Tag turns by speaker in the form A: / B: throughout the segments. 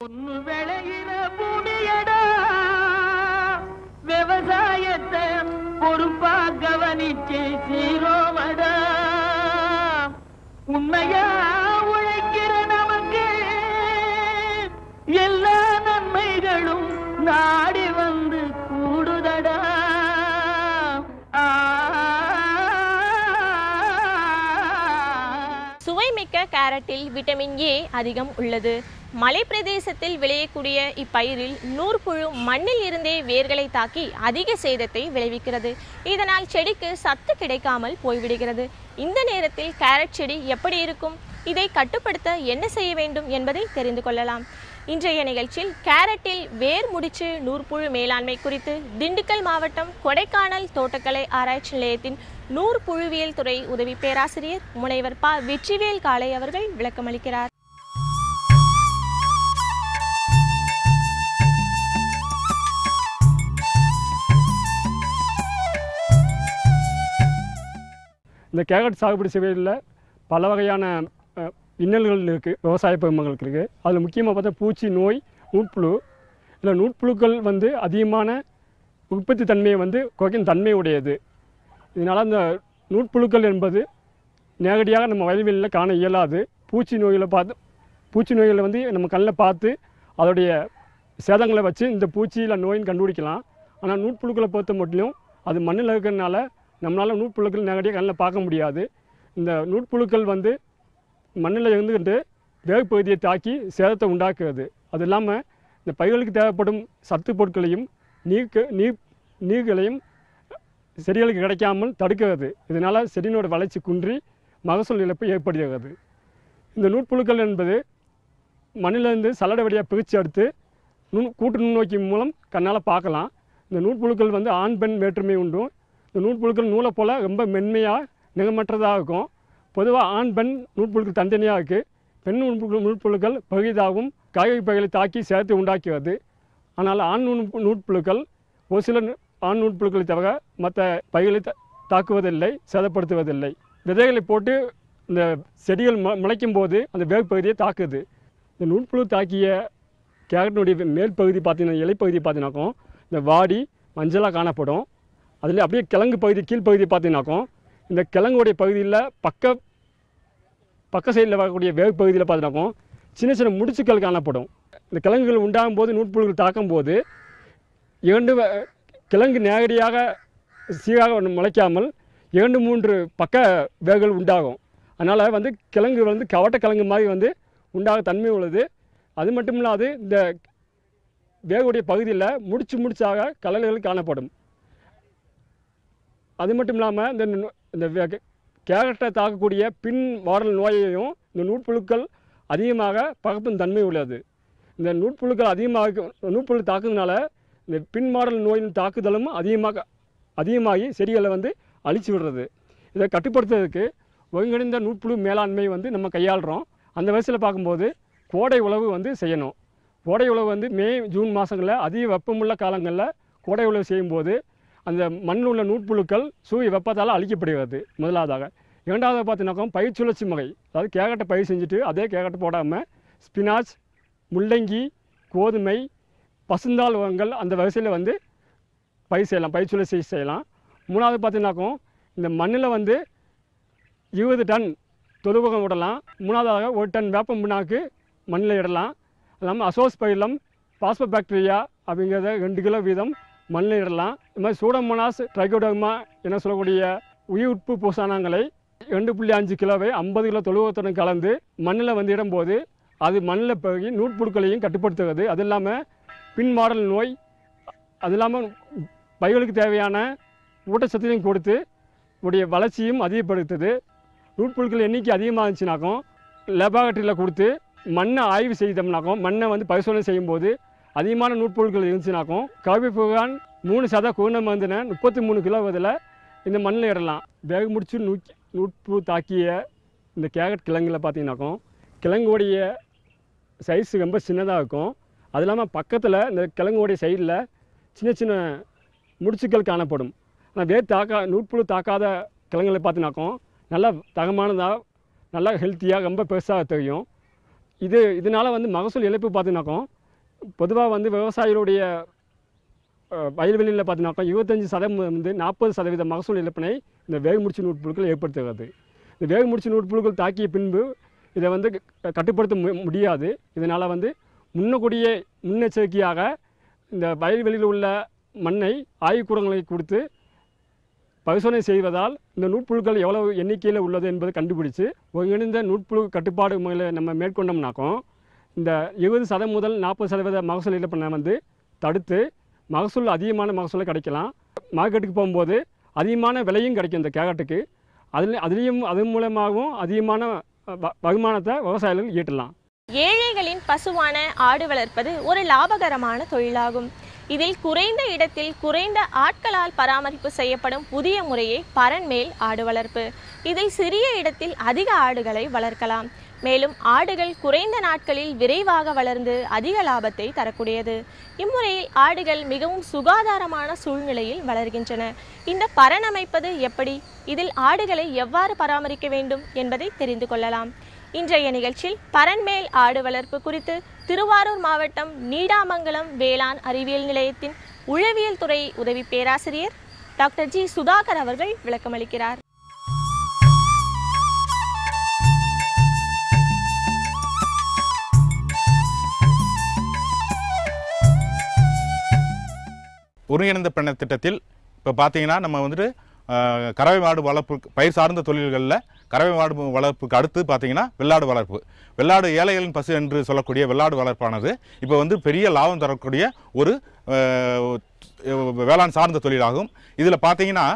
A: பொண்ணு விளையிற பூமியடா விவசாயத்தை பொறுப்பா கவனிச்சு சீரோமடா. உண்மையா உழைக்கிற நமக்கு எல்லா நன்மைகளும் நாடி வந்து கூடுதடா. ஆ.
B: சுவைமிக்க கேரட்டில் விட்டமின் ஏ அதிகம் உள்ளது. மலை பிரதேசத்தில் விளையக்கூடிய இப்பயிரில் நூற்புழு மண்ணில் இருந்தே வேர்களை தாக்கி அதிக சேதத்தை விளைவிக்கிறது. இதனால் செடிக்கு சத்து கிடைக்காமல் போய்விடுகிறது. இந்த நேரத்தில் கேரட் செடி எப்படி இருக்கும்? இதை கட்டுப்படுத்த என்ன செய்ய வேண்டும் என்பதை தெரிந்து கொள்ளலாம். இன்றைய நிகழ்ச்சியில் கேரட்டில் வேர் முடிச்சு நூற்புழு மேலாண்மை குறித்து திண்டுக்கல் மாவட்டம் கொடைக்கானல் தோட்டக்கலை ஆராய்ச்சி நிலையத்தின் நூற்புழுவியல் துறை உதவி பேராசிரியர் முனைவர் ப. வெற்றிவேல் காளை அவர்கள் விளக்கமளிக்கிறார்.
C: இந்த கேரட் சாகுபடி செய்வதில் பல வகையான இன்னல்கள் இருக்குது விவசாய பெருமங்களுக்கு இருக்குது அதில் முக்கியமாக பார்த்தா பூச்சி நோய் நூட்புழு. இல்லை நூட்புழுக்கள் வந்து அதிகமான உற்பத்தி தன்மையை வந்து குறைக்கும் தன்மை உடையது. இதனால் அந்த நூட்புழுக்கள் என்பது நேரடியாக நம்ம வயல்வெளியில் காண இயலாது. பூச்சி நோய்களை பார்த்து பூச்சி நோய்களை வந்து நம்ம கண்ணில் பார்த்து அதோடைய சேதங்களை வச்சு இந்த பூச்சியில் நோயின்னு கண்டுபிடிக்கலாம். ஆனால் நூட்புழுக்களை பொறுத்த மட்டும் அது மண்ணில் இருக்கிறதுனால நம்மளால் நூற்புழுக்கள் நேரடியாக கண்ணில் பார்க்க முடியாது. இந்த நூற்புழுக்கள் வந்து மண்ணில் இருந்துக்கிட்டு வேகப்பகுதியை தாக்கி சேதத்தை உண்டாக்குறது. அது இல்லாமல் இந்த பயிர்களுக்கு தேவைப்படும் சத்து பொருட்களையும் நீர்க்க நீர் நீர்களையும் செடிகளுக்கு கிடைக்காமல் தடுக்கிறது. இதனால் செடியினோட வளர்ச்சி குன்றி மகசூல் இழப்பு ஏற்படுகிறது. இந்த நூற்புழுக்கள் என்பது மண்ணிலிருந்து சல்லடை வழியாக பிரித்து எடுத்து நுண் கூட்டு நுண்ணோக்கி மூலம் கண்ணால் பார்க்கலாம். இந்த நூற்புழுக்கள் வந்து ஆண் பெண் வேற்றுமை உண்டும் இந்த நூட்புழுக்கள் நூலை போல் ரொம்ப மென்மையாக நிகமற்றதாக இருக்கும். பொதுவாக ஆண் பெண் நூற்புழுக்கள் தனித்தனியாக இருக்குது பெண் நூற்புழு நூட்புழுக்கள் பகுதியாகவும் காய்கறி பகுதிகளை தாக்கி சேர்த்து உண்டாக்குவது ஆனால் ஆண் நூல் நூற்புழுக்கள் ஒரு சில ஆண் நூற்புழுக்களை தவிர மற்ற பயிர்களை த- தாக்குவதில்லை சேதப்படுத்துவதில்லை. விதைகளை போட்டு இந்த செடிகள் மு முளைக்கும் போது அந்த வேர் பகுதியை தாக்குது. இந்த நூற்புழு தாக்கிய கேரட்டினுடைய மேல் பகுதி பார்த்தீங்கன்னா இலைப்பகுதி பார்த்தீங்கன்னாக்கும் இந்த வாடி மஞ்சளாக காணப்படும். அதில் அப்படியே கிழங்கு பகுதி கீழ்ப்பகுதி பார்த்தீங்கன்னாக்கும் இந்த கிழங்குடைய பகுதியில் பக்க பக்க சைடில் வரக்கூடிய வேக பகுதியில் பார்த்தீங்கன்னாக்கும் சின்ன சின்ன முடிச்சுக்கள் காணப்படும். இந்த கிழங்குகள் உண்டாகும் போது நூற்புழுகள் தாக்கும் போது இரண்டு கிழங்கு நேரடியாக சீராக முளைக்காமல் இரண்டு மூன்று பக்க வேகங்கள் உண்டாகும். அதனால் வந்து கிழங்கு வந்து கவட்ட கிழங்கு மாதிரி வந்து உண்டாக தன்மை உள்ளது. அது மட்டும் இல்லாது இந்த வேகுடைய பகுதியில் முடிச்சு முடிச்சாக கலல்கள் காணப்படும். அது மட்டும் இல்லாமல் இந்த நு- இந்த கேரட்டை தாக்கக்கூடிய பின் வாரல் நோயையும் இந்த நூற்புழுக்கள் அதிகமாக பகப்பும் தன்மை உள்ளது. இந்த நூற்புழுக்கள் அதிகமாக நூற்புழு தாக்குறதுனால இந்த பின் மாடல் நோயின் தாக்குதலும் அதிகமாக அதிகமாகி செடிகளை வந்து அழிச்சு விடுறது. இதை கட்டுப்படுத்துறதுக்கு ஒருங்கிணைந்த நூற்புழு மேலாண்மை வந்து நம்ம கையாளுறோம். அந்த வயசில் பார்க்கும்போது கோடை உழவு வந்து செய்யணும். கோடை உழவு வந்து மே ஜூன் மாதங்களில் அதிக வெப்பமுள்ள காலங்களில் கோடை உழவு செய்யும்போது அந்த மண்ணில் உள்ள நூற்புழுக்கள் சூரிய வெப்பத்தால் அழிக்கப்படுகிறது முதலாவதாக. இரண்டாவது பார்த்தீங்கன்னாக்கா பயிர் சுழற்சி முறை. அதாவது கேரட்டை பயிர் செஞ்சுட்டு அதே கேரட்டை போடாமல் ஸ்பினாச் முள்ளங்கி கோதுமை பசுந்தாள் உரங்கள் அந்த வரிசையில் வந்து பயிர் செய்யலாம் பயிர் சுழற்சி செய்யலாம். மூணாவது பார்த்தீங்கன்னாக்கும் இந்த மண்ணில் வந்து இருபது டன் தொழுவகம் விடலாம். மூணாவதாக ஒரு டன் வேப்ப புண்ணாக்கு மண்ணில் இடலாம். இல்லாமல் அசோஸ் பயிலம் பாஸ்போ பாக்டீரியா அப்படிங்கிறத ரெண்டு கிலோ வீதம் மண்ணில் இடலாம் இது மாதிரி சூடமோனாஸ் ட்ரைகோடர்மா என சொல்லக்கூடிய உயிர் உட்பு பூசானங்களை ரெண்டு புள்ளி அஞ்சு கிலோவை ஐம்பது கிலோ தொழுவத்துடன் கலந்து மண்ணில் வந்து இடும்போது அது மண்ணில் பழகி நூட்புழுக்களையும் கட்டுப்படுத்துகிறது. அது இல்லாமல் பின் மாடல் நோய் அது இல்லாமல் பயிர்களுக்கு தேவையான ஊட்டச்சத்தையும் கொடுத்து உடைய வளர்ச்சியும் அதிகப்படுத்துது. நூட்புழுக்கள் எண்ணிக்கை அதிகமாக இருந்துச்சுனாக்கும் லெபார்ட்டரியில் கொடுத்து மண்ணை ஆய்வு செய்தோம்னாக்கும் மண்ணை வந்து பரிசோதனை செய்யும்போது அதிகமான நூற்பொருட்கள் இருந்துச்சுனாக்கும் கார்பிபுகான் மூணு சத குருண மருந்தின முப்பத்தி மூணு கிலோ இதில் இந்த மண்ணில் இடலாம். வேக முடிச்சு நூக்கி நூற்பு தாக்கிய இந்த கேரட் கிழங்கில் பார்த்தீங்கன்னாக்கும் கிழங்குடைய சைஸ் ரொம்ப சின்னதாக இருக்கும். அது இல்லாமல் பக்கத்தில் இந்த கிழங்குடைய சைடில் சின்ன சின்ன முடிச்சுக்கள் காணப்படும். ஆனால் வேர் தாக்கா நூற்புழு தாக்காத கிழங்குகளை பார்த்தினாக்கும் நல்லா தகமானதாக நல்லா ஹெல்த்தியாக ரொம்ப பெருசாக தெரியும். இது இதனால் வந்து மகசூல் இழப்பு பார்த்திங்கனாக்கும் பொதுவாக வந்து விவசாயிகளுடைய வயல்வெளியில் பார்த்தீங்கன்னாக்கா இருபத்தஞ்சி சதவீதம் வந்து நாற்பது சதவீத மகசூல் இழப்பினை இந்த வேகமுடிச்சு நூட்புழுக்கள் ஏற்படுத்துகிறது. இந்த வேகமுடிச்சு நூட்புழுக்கள் தாக்கிய பின்பு இதை வந்து க- கட்டுப்படுத்த மு- முடியாது. இதனால் வந்து முன்னக்கூடிய முன்னெச்சரிக்கையாக இந்த வயல்வெளியில் உள்ள மண்ணை ஆய்வுக்கூடங்களை கொடுத்து பரிசோதனை செய்வதால் இந்த நூற்புழுக்கள் எவ்வளவு எண்ணிக்கையில் உள்ளது என்பதை கண்டுபிடிச்சு ஒருங்கிணைந்த நூற்புழு கட்டுப்பாடு முறையில் நம்ம மேற்கொண்டோம்னாக்கும் இந்த இருபது சதம் முதல் நாற்பது சதவீத மகசூல் இழப்பினை வந்து தடுத்து மகசூல் அதிகமான மகசூலை கிடைக்கலாம். மார்க்கெட்டுக்கு போகும்போது அதிகமான விலையும் கிடைக்கும் இந்த கேரட்டுக்கு. அதில் அதுலேயும் அதன் மூலமாகவும் அதிகமான வ- வருமானத்தை விவசாயிகள் ஈட்டலாம்.
B: ஏழைகளின் பசுவான ஆடு வளர்ப்பது ஒரு லாபகரமான தொழிலாகும். இதில் குறைந்த இடத்தில் குறைந்த ஆட்களால் பராமரிப்பு செய்யப்படும் புதிய முறையே பரன்மேல் ஆடு வளர்ப்பு. இதில் சிறிய இடத்தில் அதிக ஆடுகளை வளர்க்கலாம். மேலும் ஆடுகள் குறைந்த நாட்களில் விரைவாக வளர்ந்து அதிக லாபத்தை தரக்கூடியது. இம்முறையில் ஆடுகள் மிகவும் சுகாதாரமான சூழ்நிலையில் வளர்கின்றன. இந்த பரணமைப்பது எப்படி? இதில் ஆடுகளை எவ்வாறு பராமரிக்க வேண்டும் என்பதை தெரிந்து கொள்ளலாம். இன்றைய நிகழ்ச்சியில் பரன்மேல் ஆடு வளர்ப்பு குறித்து திருவாரூர் மாவட்டம் நீடாமங்கலம் வேளாண் அறிவியல் நிலையத்தின் உழவியல் துறை உதவி பேராசிரியர் டாக்டர் ஜி. சுதாகர் அவர்கள் விளக்கமளிக்கிறார்.
D: ஒருங்கிணைந்த பண்ண திட்டத்தில் இப்போ பார்த்தீங்கன்னா நம்ம வந்துட்டு கறவை மாடு வளர்ப்பு பயிர் சார்ந்த தொழில்களில் கறவை மாடு வளர்ப்புக்கு அடுத்து பார்த்தீங்கன்னா வெள்ளாடு வளர்ப்பு. வெள்ளாடு ஏழைகளின் பசு என்று சொல்லக்கூடிய வெள்ளாடு வளர்ப்பானது இப்போ வந்து பெரிய லாபம் தரக்கூடிய ஒரு வேளாண் சார்ந்த தொழிலாகும். இதில் பார்த்தீங்கன்னா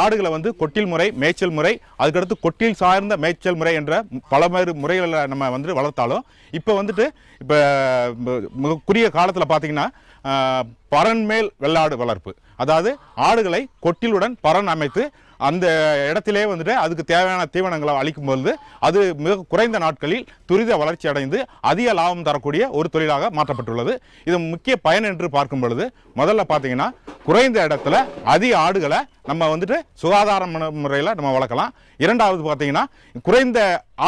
D: ஆடுகளை வந்து கொட்டில் முறை மேய்ச்சல் முறை அதுக்கடுத்து கொட்டில் சார்ந்த மேய்ச்சல் முறை என்ற பலவேறு முறைகளில் நம்ம வந்துட்டு வளர்த்தாலும் இப்போ வந்துட்டு இப்போ மிக குறுகிய காலத்தில் பார்த்தீங்கன்னா பரன்மேல் வெள்ளாடு வளர்ப்பு. அதாவது ஆடுகளை கொட்டிலுடன் பரன் அமைத்து அந்த இடத்திலே வந்துட்டு அதுக்கு தேவையான தீவனங்களை அளிக்கும் பொழுது அது மிக குறைந்த நாட்களில் துரித வளர்ச்சி அடைந்து அதிக லாபம் தரக்கூடிய ஒரு தொழிலாக மாற்றப்பட்டுள்ளது. இது முக்கிய பயன் என்று பார்க்கும் பொழுது முதல்ல பார்த்தீங்கன்னா குறைந்த இடத்துல அதிக ஆடுகளை நம்ம வந்துட்டு சுகாதாரமான முறையில் நம்ம வளர்க்கலாம். இரண்டாவது பார்த்தீங்கன்னா குறைந்த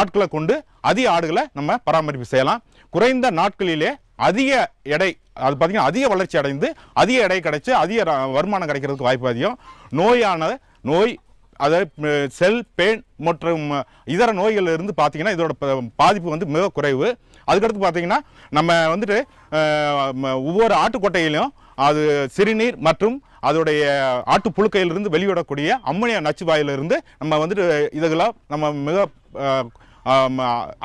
D: ஆட்களை கொண்டு அதிக ஆடுகளை நம்ம பராமரிப்பு செய்யலாம். குறைந்த நாட்களிலே அதிக எடை அது பார்த்தீங்கன்னா அதிக வளர்ச்சி அடைந்து அதிக எடை கிடைச்சி அதிக வருமானம் கிடைக்கிறதுக்கு வாய்ப்பு அதிகம். நோயான நோய் அதாவது செல் பெயின் மற்றும் இதர நோய்கள் இருந்து பார்த்தீங்கன்னா இதோட பாதிப்பு வந்து மிக குறைவு. அதுக்கடுத்து பார்த்தீங்கன்னா நம்ம வந்துட்டு ஒவ்வொரு ஆட்டுக்கொட்டையிலையும் அது சிறுநீர் மற்றும் அதோடைய ஆட்டு புழுக்கையிலிருந்து வெளியிடக்கூடிய அம்மோனியா நச்சு வாயிலிருந்து நம்ம வந்துட்டு இதுகளை நம்ம மிக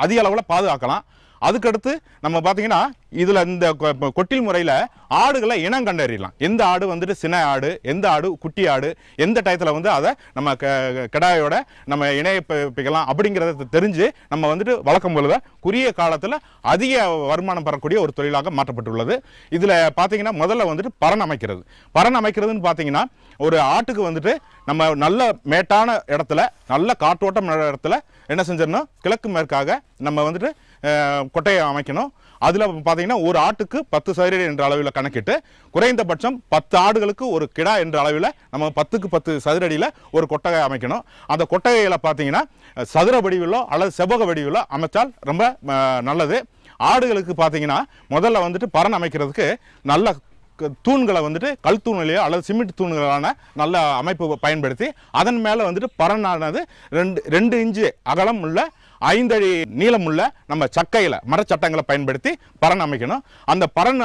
D: அதிக அளவில் பாதுகாக்கலாம். அதுக்கடுத்து நம்ம பார்த்தீங்கன்னா இதில் இந்த கொ- கொட்டில் முறையில் ஆடுகளை இனம் கண்டறியலாம். எந்த ஆடு வந்துட்டு சின்ன ஆடு எந்த ஆடு குட்டி ஆடு எந்த டயத்தில் வந்து அதை நம்ம க கிடாயோட நம்ம இணையப்பிக்கலாம் அப்படிங்கிறத தெரிஞ்சு நம்ம வந்துட்டு வளர்க்கும் பொழுது குறுகிய காலத்தில் அதிக வருமானம் பெறக்கூடிய ஒரு தொழிலாக மாற்றப்பட்டுள்ளது. இதில் பார்த்தீங்கன்னா முதல்ல வந்துட்டு பரன் அமைக்கிறது. பரன் அமைக்கிறதுன்னு பார்த்தீங்கன்னா ஒரு ஆட்டுக்கு வந்துட்டு நம்ம நல்ல மேட்டான இடத்துல நல்ல காற்றோட்டம் இடத்துல என்ன செஞ்சிடணும்? கிழக்கு மேற்காக நம்ம வந்துட்டு கொட்டையை அமைக்கணும். அதில் பார்த்தீங்கன்னா ஒரு ஆட்டுக்கு பத்து சதுரடி என்ற அளவில் கணக்கிட்டு குறைந்தபட்சம் பத்து ஆடுகளுக்கு ஒரு கிடா என்ற அளவில் நம்ம பத்துக்கு பத்து சதுரடியில் ஒரு கொட்டகை அமைக்கணும். அந்த கொட்டகையில் பார்த்தீங்கன்னா சதுர வடிவிலோ அல்லது செவ்வக வடிவிலோ அமைச்சால் ரொம்ப நல்லது. ஆடுகளுக்கு பார்த்தீங்கன்னா முதல்ல வந்துட்டு பரண் அமைக்கிறதுக்கு நல்ல க- தூண்களை வந்துட்டு கல் தூண்களையோ அல்லது சிமெண்ட் தூண்களான நல்ல அமைப்பு பயன்படுத்தி அதன் மேலே வந்துட்டு பரனானது ரெண்டு ரெண்டு இன்ச்சு அகலம் உள்ள ஐந்தடி நீளமுள்ள நம்ம சக்கையில் மரச்சட்டங்களை பயன்படுத்தி பரண் அமைக்கணும். அந்த பரன்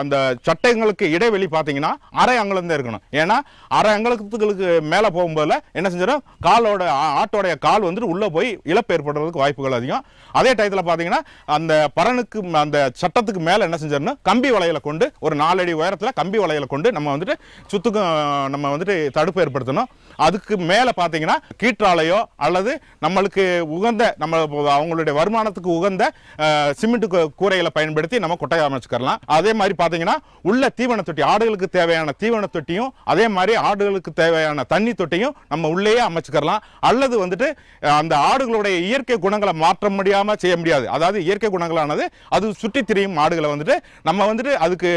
D: அந்த சட்டங்களுக்கு இடைவெளி பார்த்தீங்கன்னா அரை அங்குலம் தான் இருக்கணும். ஏன்னா அரை அங்குலத்துகளுக்கு மேலே போகும்போது என்ன செஞ்சிடும்? காலோட ஆட்டோடைய கால் வந்துட்டு உள்ளே போய் இழப்பு ஏற்படுறதுக்கு வாய்ப்புகள் அதிகம். அதே டயத்தில் பார்த்தீங்கன்னா அந்த பரனுக்கு அந்த சட்டத்துக்கு மேலே என்ன செஞ்சிடணும்? கம்பி வலையில கொண்டு ஒரு நாலடி உயரத்தில் கம்பி வலையில கொண்டு நம்ம வந்துட்டு சுத்துக்கும் நம்ம வந்துட்டு தடுப்பு ஏற்படுத்தணும். அதுக்கு மேலே பார்த்தீங்கன்னா கீற்றாலையோ அல்லது நம்மளுக்கு உகந்த நம்ம அவங்களுடைய வருமானத்துக்கு உகந்த அஹ், சிமெண்ட் கூரைகளை பயன்படுத்தி நம்ம கொட்டையை அமைச்சுக்கலாம் அதே மாதிரி பார்த்தீங்கன்னா உள்ள தீவன தொட்டி ஆடுகளுக்கு தேவையான தீவன தொட்டியும் அதே மாதிரி ஆடுகளுக்கு தேவையான தண்ணி தொட்டியும் நம்ம உள்ளேயே அமைச்சுக்கலாம் அல்லது வந்துட்டு அந்த ஆடுகளுடைய இயற்கை குணங்களை மாற்ற முடியாமல் செய்ய முடியாது. அதாவது இயற்கை குணங்களானது அது சுற்றி திரியும் ஆடுகளை வந்துட்டு நம்ம வந்துட்டு அதுக்கு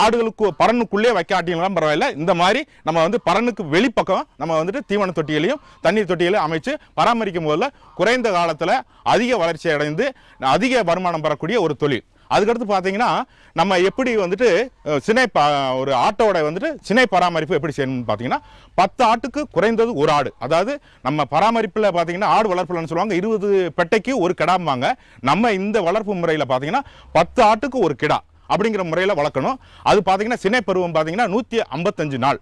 D: ஆடுகளுக்கு பரனுக்குள்ளே வைக்காட்டினாலும் பரவாயில்ல. இந்த மாதிரி நம்ம வந்து பரனுக்கு வெளிப்பக்கம் நம்ம வந்துட்டு தீவன தொட்டியிலையும் தண்ணீர் தொட்டியிலையும் அமைச்சு பராமரிக்கும் போதில் குறைந்த காலத்தில் அதிக வளர்ச்சி அடைந்து அதிக வருமானம் பெறக்கூடிய ஒரு தொழில். அதுக்கடுத்து பார்த்தீங்கன்னா நம்ம எப்படி வந்துட்டு சினை பா ஒரு ஆட்டோட வந்துட்டு சினை பராமரிப்பு எப்படி செய்யணும்னு பார்த்தீங்கன்னா பத்து ஆட்டுக்கு குறைந்தது ஒரு ஆடு. அதாவது நம்ம பராமரிப்பில் பார்த்தீங்கன்னா ஆடு வளர்ப்புலன்னு சொல்லுவாங்க இருபது பெட்டைக்கு ஒரு கிடாம்பாங்க. நம்ம இந்த வளர்ப்பு முறையில் பார்த்தீங்கன்னா பத்து ஆட்டுக்கு ஒரு கிடா அப்படிங்கிற முறையில் வளர்க்கணும். அது பார்த்தீங்கன்னா சினை பருவம் பார்த்தீங்கன்னா நூற்றி ஐம்பத்தஞ்சு நாள்.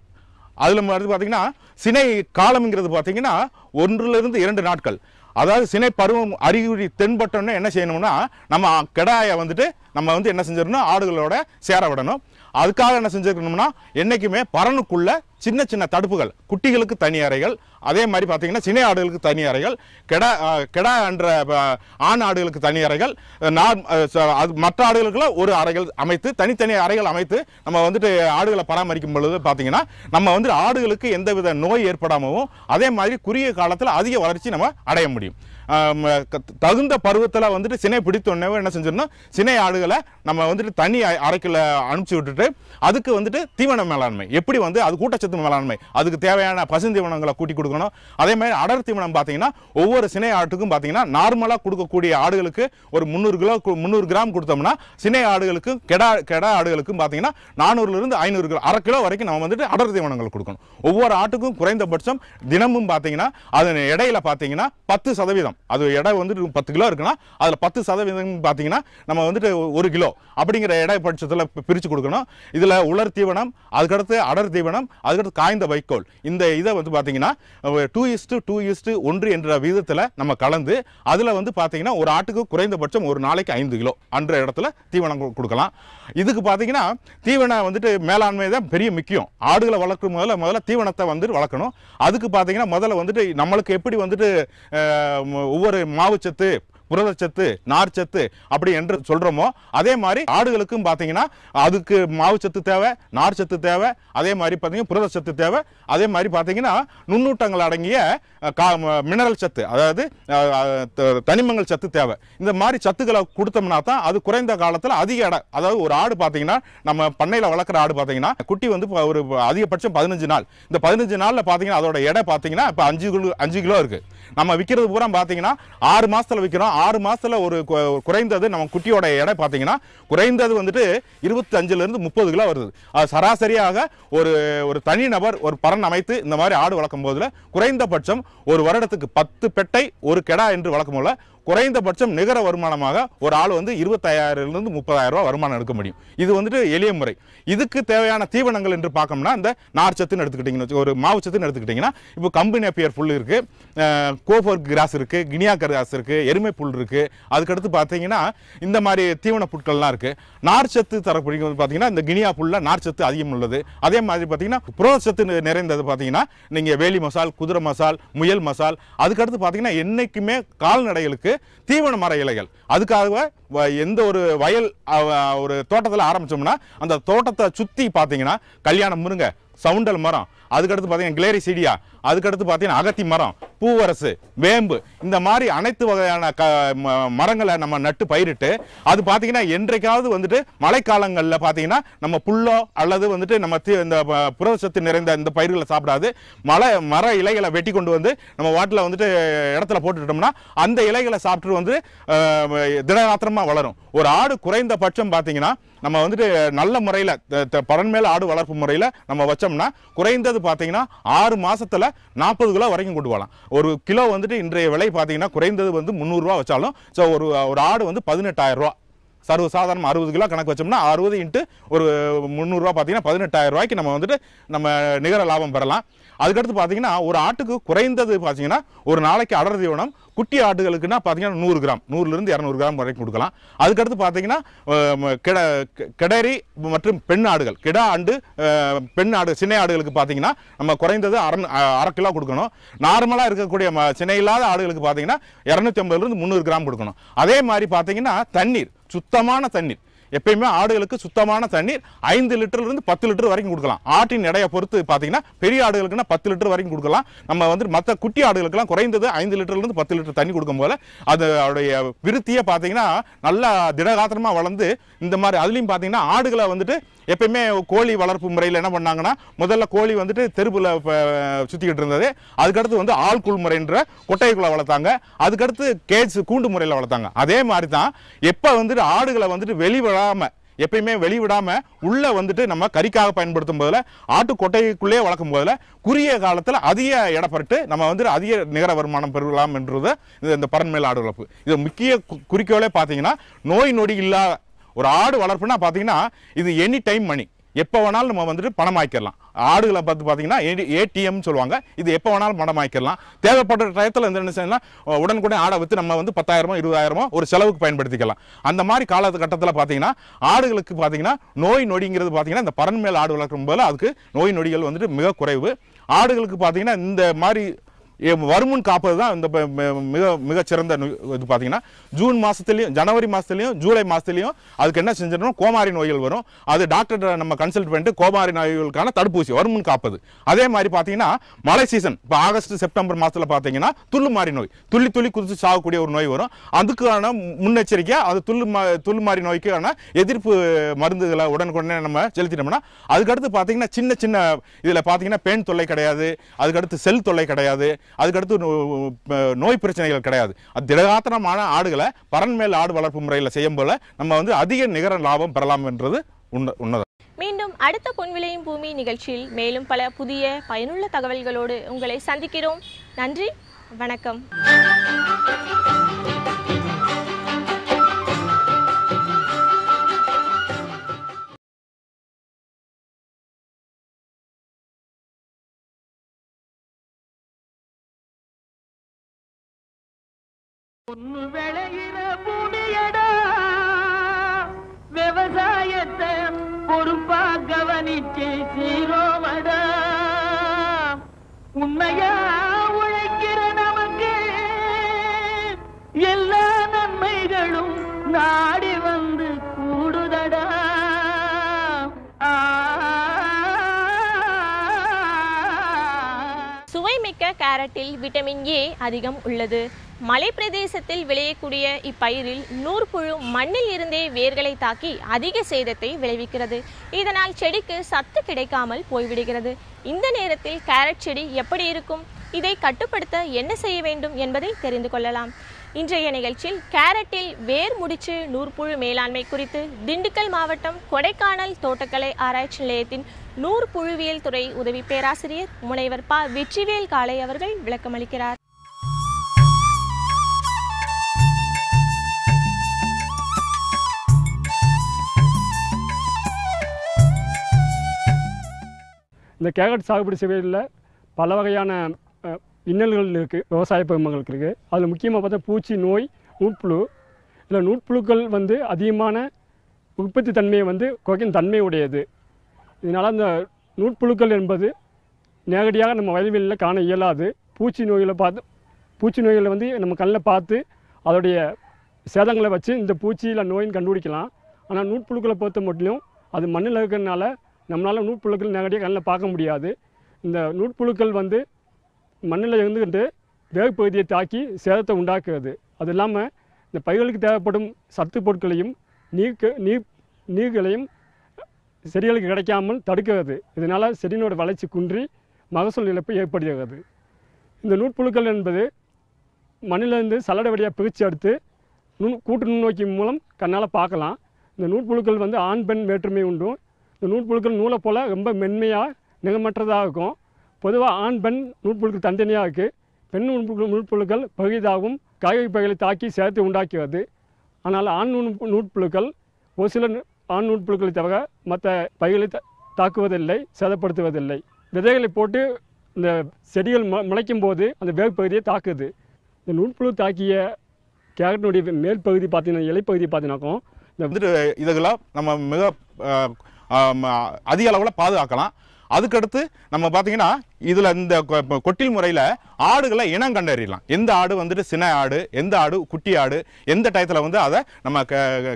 D: அதில் வந்து பார்த்தீங்கன்னா சினை காலம்ங்கிறது பார்த்தீங்கன்னா ஒன்றுலேருந்து இரண்டு நாட்கள். அதாவது சினை பருவம் அறிகுறி தென்பட்டோன்னு என்ன செய்யணும்னா நம்ம கிடாயை வந்துட்டு நம்ம வந்து என்ன செஞ்சிடணும்? ஆடுகளோட சேர விடணும். அதுக்காக என்ன செஞ்சிருக்கணும்னா என்றைக்குமே பரனுக்குள்ள சின்ன சின்ன தடுப்புகள் குட்டிகளுக்கு தனி அறைகள் அதே மாதிரி பார்த்தீங்கன்னா சினை ஆடுகளுக்கு தனி அறைகள் கெடா கெடா என்ற ஆண் ஆடுகளுக்கு தனி அறைகள் அது மற்ற ஆடுகளுக்குள்ள ஒரு அறைகள் அமைத்து தனித்தனி அறைகள் அமைத்து நம்ம வந்துட்டு ஆடுகளை பராமரிக்கும் பொழுது பார்த்தீங்கன்னா நம்ம வந்து ஆடுகளுக்கு எந்தவித நோய் ஏற்படாமவும் அதே மாதிரி குறுகிய காலத்தில் அதிக வளர்ச்சி நம்ம அடைய முடியும். தகுந்த பருவத்தில் வந்துட்டு சினை பிடித்தோடனே என்ன செஞ்சிடணும் சினை ஆடுகளை நம்ம வந்துட்டு தனி அரைக்கில் அனுப்பிச்சி விட்டுட்டு அதுக்கு வந்துட்டு தீவன மேலாண்மை. எப்படி வந்து அது கூட்டச்சத்து மேலாண்மை? அதுக்கு தேவையான பசுந்தீவனங்களை கூட்டி கொடுக்கணும். அதே மாதிரி அடர் தீவனம் பார்த்தீங்கன்னா ஒவ்வொரு சினை ஆட்டுக்கும் பார்த்தீங்கன்னா நார்மலாக கொடுக்கக்கூடிய ஆடுகளுக்கு ஒரு முந்நூறு கிலோ முந்நூறு கிராம் கொடுத்தோம்னா சினை ஆடுகளுக்கும் கெடா கெடா ஆடுகளுக்கும் பார்த்தீங்கன்னா நானூறுலேருந்து ஐநூறு கிலோ அரை கிலோ வரைக்கும் நம்ம வந்துட்டு அடர் தீவனங்கள் கொடுக்கணும். ஒவ்வொரு ஆட்டுக்கும் குறைந்தபட்சம் தினமும் பார்த்தீங்கன்னா அதன் இடையில பார்த்தீங்கன்னா பத்து சதவீதம். அது எடை வந்துட்டு பத்து கிலோ இருக்குன்னா அதில் பத்து சதவீதம் பார்த்தீங்கன்னா நம்ம வந்துட்டு ஒரு கிலோ அப்படிங்கிற எடை பட்சத்தில் பிரித்து கொடுக்கணும். இதில் உலர் தீவனம் அதுக்கடுத்து அடர் தீவனம் அதுக்கடுத்து காய்ந்த வைக்கோல். இந்த இதை வந்து பார்த்தீங்கன்னா டூ இஸ்ட்டு டூ இஸ்ட்டு ஒன்று என்ற விதத்தில் நம்ம கலந்து அதில் வந்து பார்த்தீங்கன்னா ஒரு ஆட்டுக்கு குறைந்தபட்சம் ஒரு நாளைக்கு ஐந்து கிலோ அன்ற இடத்துல தீவனம் கொடுக்கலாம். இதுக்கு பார்த்தீங்கன்னா தீவனம் வந்துட்டு மேலாண்மை தான் பெரிய முக்கியம். ஆடுகளை வளர்க்கும் முதல்ல முதல்ல தீவனத்தை வந்துட்டு வளர்க்கணும். அதுக்கு பார்த்தீங்கன்னா முதல்ல வந்துட்டு நம்மளுக்கு எப்படி வந்துட்டு ஒவ்வொரு மாவுச்சத்து புரதச்சத்து நார்ச்சத்து அப்படி என்று சொல்றோமோ அதே மாதிரி ஆடுகளுக்கும் பார்த்தீங்கன்னா அதுக்கு மாவுச்சத்து தேவை நார்ச்சத்து தேவை அதே மாதிரி பார்த்தீங்கன்னா புரதச்சத்து தேவை அதே மாதிரி பார்த்தீங்கன்னா நுண்ணூட்டங்கள் அடங்கிய மினரல் சத்து அதாவது த- தனிமங்கள் சத்து தேவை. இந்த மாதிரி சத்துக்களை கொடுத்தோம்னா தான் அது குறைந்த காலத்தில் அதிக எடை அதாவது ஒரு ஆடு பார்த்தீங்கன்னா நம்ம பண்ணையில் வளர்க்குற ஆடு பார்த்தீங்கன்னா குட்டி வந்து ஒரு அதிகபட்சம் பதினஞ்சு நாள். இந்த பதினஞ்சு நாளில் பார்த்தீங்கன்னா அதோட எடை பார்த்தீங்கன்னா இப்போ அஞ்சு கிலோ அஞ்சு கிலோ இருக்குது நம்ம விற்கிறது பூரா பார்த்தீங்கன்னா ஆறு மாதத்தில் விற்கிறோம் ஆறு மாதத்தில் ஒரு குறைந்தது நம்ம குட்டியோட எடை பார்த்தீங்கன்னா குறைந்தது வந்துட்டு இருபத்தஞ்சிலேருந்து முப்பது கிலோ வருது. அது சராசரியாக ஒரு ஒரு தனி நபர் ஒரு பரன் அமைத்து இந்த மாதிரி ஆடு வளர்க்கும் போதில் குறைந்தபட்சம் ஒரு வருடத்துக்கு பத்து பெட்டை ஒரு கெடா என்று வளர்க்கும் போல குறைந்தபட்சம் நிகர வருமானமாக ஒரு ஆள் வந்து இருபத்தாயிரம்லேருந்து முப்பதாயிரம் ரூபா வருமானம் எடுக்க முடியும். இது வந்துட்டு எளிய முறை. இதுக்கு தேவையான தீவனங்கள் என்று பார்க்கோம்னா இந்த நார்ச்சத்துன்னு எடுத்துக்கிட்டிங்கன்னு வச்சு ஒரு மாவுச்சத்துன்னு எடுத்துக்கிட்டிங்கன்னா இப்போ கம்பெனி அப்பியர் புல் இருக்குது கோஃபர் கிராஸ் இருக்குது கினியா கிராஸ் இருக்குது எருமை புல் இருக்குது அதுக்கடுத்து பார்த்தீங்கன்னா இந்த மாதிரி தீவன புட்கள்லாம் இருக்குது நார்ச்சத்து தரக்கூடிய பார்த்தீங்கன்னா இந்த கினியா புல்ல நார்ச்சத்து அதிகம் உள்ளது. அதே மாதிரி பார்த்தீங்கன்னா புரதச்சத்து நிறைந்தது பார்த்தீங்கன்னா நீங்கள் வேலி மசால் குதிரை மசால் முயல் மசால் அதுக்கடுத்து பார்த்தீங்கன்னா என்றைக்குமே கால்நடைகளுக்கு தீவன மர இலைகள். அதுக்காக எந்த ஒரு வயல் ஒரு தோட்டத்தில் ஆரம்பிச்சோம்னா அந்த தோட்டத்தை சுற்றி பார்த்தீங்கன்னா கல்யாணம் முருங்கை சவுண்டல் மரம் அதுக்கடுத்து பார்த்தீங்கன்னா கிளேரி சிடியா அதுக்கடுத்து பார்த்தீங்கன்னா அகத்தி மரம் பூவரசு வேம்பு இந்த மாதிரி அனைத்து வகையான க ம- மரங்களை நம்ம நட்டு பயிரிட்டு அது பார்த்தீங்கன்னா என்றைக்காவது வந்துட்டு மழைக்காலங்களில் பார்த்தீங்கன்னா நம்ம புல்லோ அல்லது வந்துட்டு நம்ம தி- இந்த ப- புரதச்சத்து நிறைந்த இந்த பயிர்களை சாப்பிடாது. மலை மர இலைகளை வெட்டி கொண்டு வந்து நம்ம வாட்டில் வந்துட்டு இடத்துல போட்டுட்டோம்னா அந்த இலைகளை சாப்பிட்டு வந்து தினராத்திரமாக வளரும். ஒரு ஆடு குறைந்தபட்சம் பார்த்தீங்கன்னா நம்ம வந்துட்டு நல்ல முறையில் பரன் ஆடு வளர்ப்பு முறையில் நம்ம வச்சோம்னா குறைந்தது பார்த்தீங்கன்னா ஆறு மாதத்தில் நாற்பது கிலோ வரைக்கும் கொண்டு போகலாம். ஒரு கிலோ வந்துட்டு இன்றைய விலை பார்த்தீங்கன்னா குறைந்தது வந்து முந்நூறுரூவா வச்சாலும் ஸோ ஒரு ஒரு ஆடு வந்து பதினெட்டாயிரரூவா சர்வ சாதாரணம் அறுபது கிலோ கணக்கு வச்சோம்னா அறுபது இன்ட்டு ஒரு முந்நூறுரூவா பார்த்தீங்கன்னா பதினெட்டாயிரம் ரூபாய்க்கு நம்ம வந்துட்டு நம்ம நிகர லாபம் பெறலாம். அதுக்கடுத்து பார்த்தீங்கன்னா ஒரு ஆட்டுக்கு குறைந்தது பார்த்தீங்கன்னா ஒரு நாளைக்கு அடர் தீவனம் குட்டி ஆட்டுகளுக்குன்னா பார்த்தீங்கன்னா நூறு கிராம். நூறுலேருந்து இரநூறு கிராம் வரைக்கும் கொடுக்கலாம். அதுக்கடுத்து பார்த்தீங்கன்னா கிட கிடரி மற்றும் பெண் ஆடுகள். கிடா ஆண்டு பெண் ஆடு சினை ஆடுகளுக்கு பார்த்தீங்கன்னா நம்ம குறைந்தது அரை அரை கிலோ கொடுக்கணும். நார்மலாக இருக்கக்கூடிய சின்ன சினை இல்லாத ஆடுகளுக்கு பார்த்தீங்கன்னா இரநூத்தி ஐம்பதுலேருந்து முந்நூறு கிராம் கொடுக்கணும். அதே மாதிரி பார்த்தீங்கன்னா தண்ணீர் சுத்தமான தண்ணீர். எப்பயுமே ஆடுகளுக்கு சுத்தமான தண்ணீர் ஐந்து லிட்டர்ல இருந்து பத்து லிட்டர் வரைக்கும் கொடுக்கலாம். ஆட்டின் எடையை பொறுத்து பார்த்தீங்கன்னா பெரிய ஆடுகளுக்குன்னா பத்து லிட்டர் வரைக்கும் கொடுக்கலாம். நம்ம வந்து மற்ற குட்டி ஆடுகளுக்கெல்லாம் குறைந்தது ஐந்து லிட்டர்ல இருந்து பத்து லிட்டர் தண்ணி கொடுக்கும் போல அது அதோடைய விருத்தியை பார்த்தீங்கன்னா நல்லா திடகாத்திரமா வளர்ந்து இந்த மாதிரி அதுலயும் பார்த்தீங்கன்னா ஆடுகளை வந்துட்டு எப்பயுமே கோழி வளர்ப்பு முறையில் என்ன பண்ணாங்கன்னா முதல்ல கோழி வந்துட்டு தெருவில் சுற்றிக்கிட்டு இருந்தது. அதுக்கடுத்து வந்து ஆள்குள் முறைன்ற கொட்டைக்குள்ளே வளர்த்தாங்க. அதுக்கடுத்து கேஜ் கூண்டு முறையில் வளர்த்தாங்க. அதே மாதிரி தான் எப்போ வந்துட்டு ஆடுகளை வந்துட்டு வெளிவிடாமல் எப்பயுமே வெளிவிடாம உள்ள வந்துட்டு நம்ம கறிக்காக பயன்படுத்தும் போதில் ஆட்டு கொட்டைக்குள்ளேயே வளர்க்கும் போதில் குறுகிய காலத்தில் அதிக இடப்பட்டு நம்ம வந்து அதிக நிகர வருமானம் பெறலாம் என்றது இந்த பரன்மேல் ஆடு வளர்ப்பு. இது முக்கிய குறிக்கோளே பார்த்தீங்கன்னா நோய் நொடி இல்லாத ஒரு ஆடு வளர்ப்புனா பார்த்தீங்கன்னா இது எனி டைம் மணி எப்போ வேணாலும் நம்ம வந்துட்டு பணமாக்கிடலாம் ஆடுகளை பார்த்து பார்த்தீங்கன்னா ஏடிஎம் சொல்லுவாங்க. இது எப்போ வேணாலும் பணமாக்கிடலாம் தேவைப்படுற டயத்தில் வந்து என்ன செய்யலாம் உடனுக்குடனே ஆடை விற்று நம்ம வந்து பத்தாயிரமோ இருபதாயிரமோ ஒரு செலவுக்கு பயன்படுத்திக்கலாம். அந்த மாதிரி காலகட்டத்தில் பார்த்தீங்கன்னா ஆடுகளுக்கு பார்த்தீங்கன்னா நோய் நொடிங்கிறது பார்த்தீங்கன்னா இந்த பரன்மேல் ஆடு வளர்க்கும் போது அதுக்கு நோய் நொடிகள் வந்துட்டு மிக குறைவு. ஆடுகளுக்கு பார்த்தீங்கன்னா இந்த மாதிரி வருமுன் காப்பது தான் இந்த மிக மிகச்சிறந்த நோய் இது பார்த்தீங்கன்னா ஜூன் மாதத்துலேயும் ஜனவரி மாதத்துலையும் ஜூலை மாதத்துலேயும் அதுக்கு என்ன செஞ்சிடணும்? கோமாரி நோய்கள் வரும். அது டாக்டர் நம்ம கன்சல்ட் பண்ணிட்டு கோமாரி நோய்களுக்கான தடுப்பூசி வருமுன் காப்பது. அதே மாதிரி பார்த்தீங்கன்னா மழை சீசன் இப்போ ஆகஸ்ட் செப்டம்பர் மாதத்தில் பார்த்தீங்கன்னா துள்ளுமாரி நோய் துள்ளி துள்ளி குதித்து சாகக்கூடிய ஒரு நோய் வரும். அதுக்கான முன்னெச்சரிக்கையாக அது துள்ளு மா துள்ளுமாரி நோய்க்கான எதிர்ப்பு மருந்துகளை உடனுக்குடனே நம்ம செலுத்திட்டோம்னா அதுக்கடுத்து பார்த்தீங்கன்னா சின்ன சின்ன இதில் பார்த்தீங்கன்னா பெண் தொல்லை கிடையாது. அதுக்கடுத்து செல் தொல்லை கிடையாது. அதுக்கடுத்து நோ- நோய் பிரச்சனைகள் கிடையாது. அது திடகாத்திரமான ஆடுகளை பரன்மேல் ஆடு வளர்ப்பு முறையில் செய்யும் போல நம்ம வந்து அதிக நிகர லாபம் பெறலாம் என்றது உண்மை உண்மைதான்.
B: மீண்டும் அடுத்த பொன்விளையும் பூமி நிகழ்ச்சியில் மேலும் பல புதிய பயனுள்ள தகவல்களோடு உங்களை சந்திக்கிறோம். நன்றி வணக்கம்.
A: பொண்ணு விளையிற பூமியடா. விவசாயத்தை பொறுப்பா கவனிச்சு சீரோமடா உண்மையா உழைக்கிற நமக்கு எல்லா நன்மைகளும் நாடி வந்து கூடுதடா.
B: சுவைமிக்க கேரட்டில் விட்டமின் ஏ அதிகம் உள்ளது. மலை பிரதேசத்தில் விளையக்கூடிய இப்பயிரில் நூற்புழு மண்ணில் இருந்தே வேர்களை தாக்கி அதிக சேதத்தை விளைவிக்கிறது. இதனால் செடிக்கு சத்து கிடைக்காமல் போய்விடுகிறது. இந்த நேரத்தில் கேரட் செடி எப்படி இருக்கும்? இதை கட்டுப்படுத்த என்ன செய்ய வேண்டும் என்பதை தெரிந்து கொள்ளலாம். இன்றைய நிகழ்ச்சியில் கேரட்டில் வேர் முடிச்சு நூற்புழு மேலாண்மை குறித்து திண்டுக்கல் மாவட்டம் கொடைக்கானல் தோட்டக்கலை ஆராய்ச்சி நிலையத்தின் நூற்புழுவியல் துறை உதவி பேராசிரியர் முனைவர் ப. வெற்றிவேல் காளை அவர்கள் விளக்கமளிக்கிறார்.
C: இந்த கேரட் சாகுபடி செய்வதில் பல வகையான இன்னல்கள் இருக்குது விவசாய பெருமங்களுக்கு இருக்குது அதில் முக்கியமாக பார்த்தா பூச்சி நோய் நூட்புழு இல்லை நூட்புழுக்கள் வந்து அதிகமான உற்பத்தி தன்மையை வந்து குறைக்கும் தன்மை உடையது இதனால் அந்த நூட்புழுக்கள் என்பது நேரடியாக நம்ம வயல்வெளியில் காண இயலாது. பூச்சி நோய்களை பார்த்து பூச்சி நோய்களை வந்து நம்ம கண்ணில் பார்த்து அதோடைய சேதங்களை வச்சு இந்த பூச்சியில் நோயின்னு கண்டுபிடிக்கலாம். ஆனால் நூட்புழுக்களை பொறுத்த மட்டும் அது மண்ணில் இருக்கிறதுனால நம்மளால் நூற்புழுக்கள் நேரடியாக கண்ணில் பார்க்க முடியாது. இந்த நூற்புழுக்கள் வந்து மண்ணில் இருந்துக்கிட்டு வேர்ப்பகுதியை தாக்கி சேதத்தை உண்டாக்குறது. அது இல்லாமல் இந்த பயிர்களுக்கு தேவைப்படும் சத்து பொருட்களையும் நீர்க்கு நீர் நீர்களையும் செடிகளுக்கு கிடைக்காமல் தடுக்கிறது. இதனால் செடியினோட வளர்ச்சி குன்றி மகசூல் இழப்பு ஏற்படுகிறது. இந்த நூற்புழுக்கள் என்பது மண்ணிலிருந்து சல்லடை வழியாக பிரித்து எடுத்து நுண் கூட்டு நுண்ணோக்கி மூலம் கண்ணால் பார்க்கலாம். இந்த நூற்புழுக்கள் வந்து ஆண் பெண் வேற்றுமை உண்டும். இந்த நூற்புழுக்கள் நூலை போல் ரொம்ப மென்மையாக நிகமற்றதாக இருக்கும். பொதுவாக ஆண் பெண் நூற்புழுக்கள் தனித்தனியாக இருக்குது பெண் நூற்புழு நூற்புழுக்கள் பகுதியாகவும் காய்கறி பகுதிகளை தாக்கி சேர்த்து உண்டாக்குவது ஆனால் ஆண் நூல் நூற்புழுக்கள் ஒரு சில ஆண் நூற்புழுக்களை தவிர மற்ற பயிர்களை தாக்குவதில்லை சேதப்படுத்துவதில்லை. விதைகளை போட்டு இந்த செடிகள் மு முளைக்கும் போது அந்த வேர்ப்பகுதியை தாக்குது. இந்த நூற்புழு தாக்கிய கேரட்டினுடைய மேல் பகுதி பார்த்தீங்கன்னா இலைப்பகுதி பார்த்தீங்கன்னாக்கும் இந்த
D: இதுகளாக இதெல்லாம் நம்ம மிக அதிக அளவில் பாதுகாக்கலாம். அதுக்கடுத்து நம்ம பார்த்தீங்கன்னா இதில் இந்த கொ- கொட்டில் முறையில் ஆடுகளை இனம் கண்டறியலாம். எந்த ஆடு வந்துட்டு சின ஆடு எந்த ஆடு குட்டி ஆடு எந்த டயத்தில் வந்து அதை நம்ம க-